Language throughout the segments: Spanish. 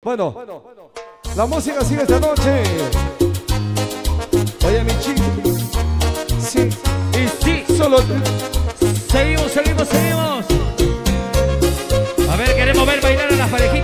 Bueno, la música sigue esta noche. Oye, mi chico. Sí, Y sí, solo. seguimos, seguimos, seguimos. A ver, queremos ver bailar a las parejitas,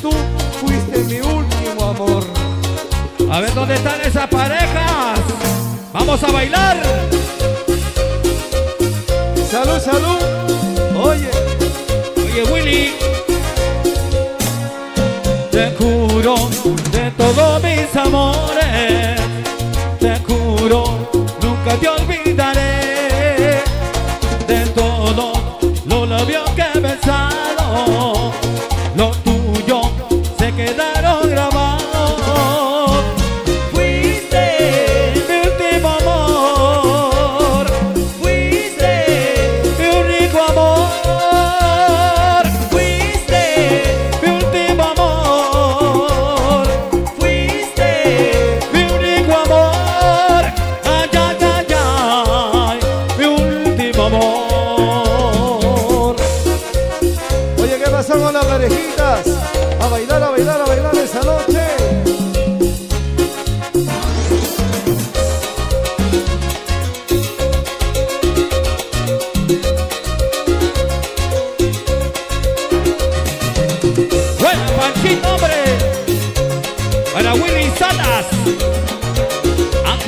tú fuiste mi último amor. A ver dónde están esas parejas. Vamos a bailar. Salud, salud. Oye, Oye, Willy. Te juro de todos mis amores. Te juro, nunca te olvidaré.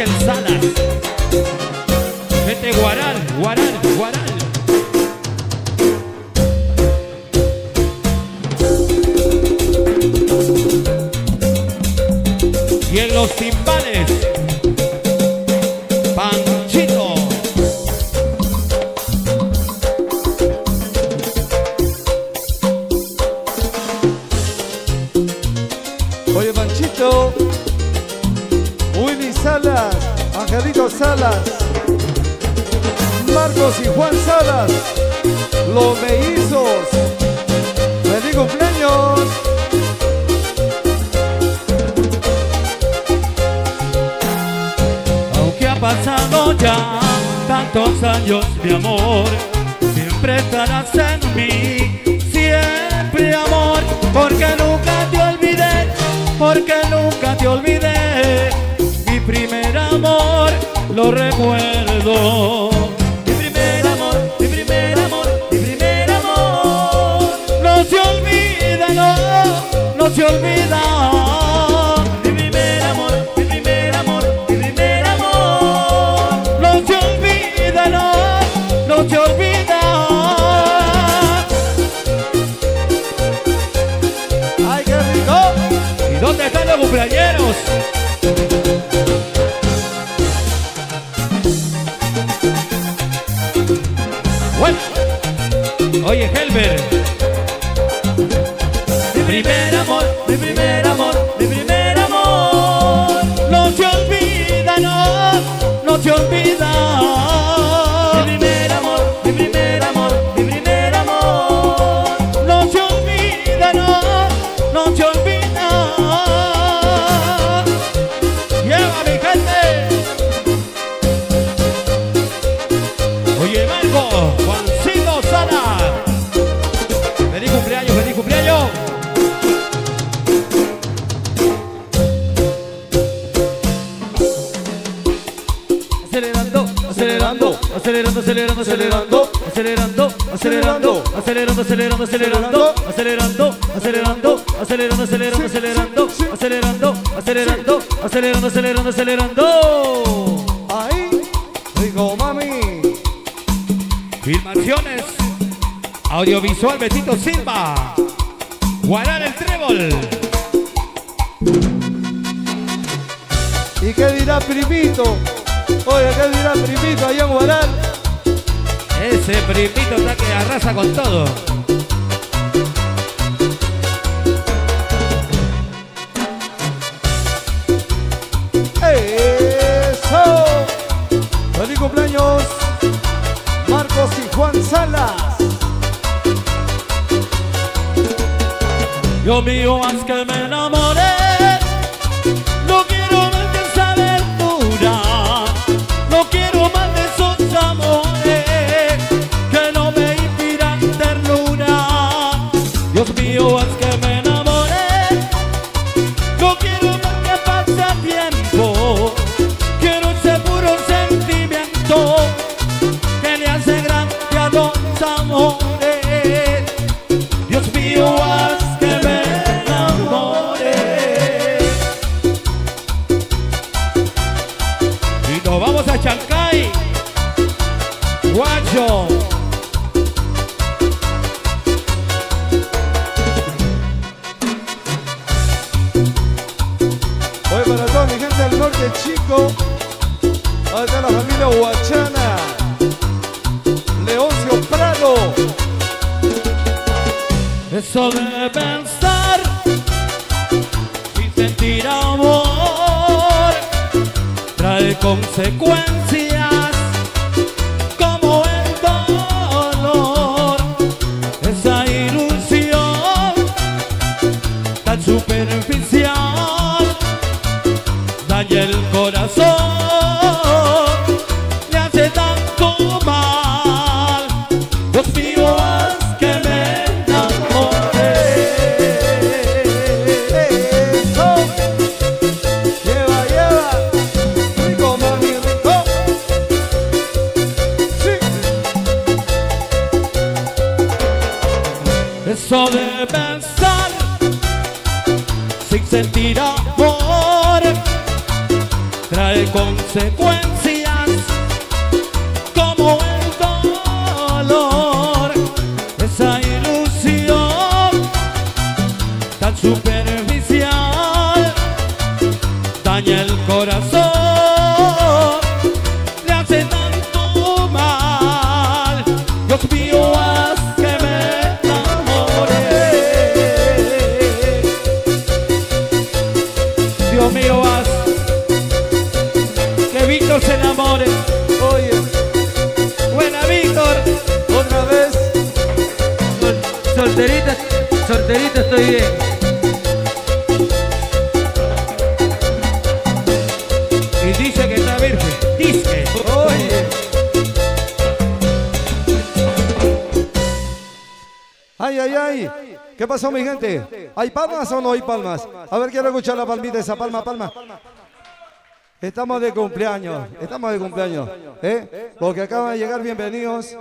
en salas. Salas. Marcos y Juan Salas. Los mellizos. ¡Feliz cumpleaños! Aunque ha pasado ya tantos años, mi amor, siempre estarás en mí, siempre amor, porque nunca te olvidé, porque nunca te olvidé, lo recuerdo. Mi primer amor, mi primer amor, mi primer amor, no se olvida, no, no se olvida. Oye, Helber. Acelerando, acelerando, acelerando, acelerando, acelerando, acelerando, acelerando, acelerando, acelerando, acelerando, acelerando, acelerando, acelerando, acelerando, acelerando, acelerando, acelerando, acelerando, acelerando. Ahí, rico, mami. Filmaciones Audiovisual Betito Silva. Guarar el trébol. ¿Y qué dirá primito? Oye, ¿qué dirá primito allá en Guaral? Ese primito está que arrasa con todo. ¡Eso! ¡Feliz cumpleaños! Marcos y Juan Salas. Dios mío, haz que me enamore. Chico. Ahí está la familia Huachana. Leoncio Prado. Eso de pensar y sentir amor trae consecuencias Eso. De pensar sin sentir trae solterita estoy bien. Y dice que está virgen. Dice. Oye. Ay, ay, ay. ¿Qué pasó, mi gente? ¿Hay palmas o no hay palmas? A ver, quiero escuchar la palmita, esa palma, palma. Estamos de cumpleaños, estamos de cumpleaños. ¿eh? Los acaban de llegar, bienvenidos.